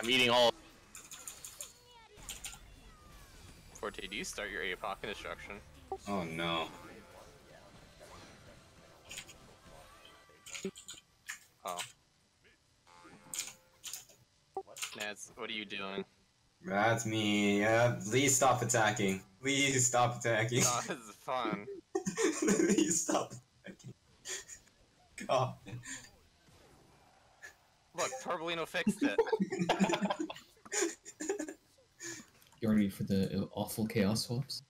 I'm eating all. Forte, do you start your APOC in destruction? Oh no. Oh. Nats, what are you doing? That's me. Yeah, please stop attacking. Please stop attacking. Oh, this is fun. please stop attacking. God. Look, Torbolino fixed it. You ready for the awful chaos swaps?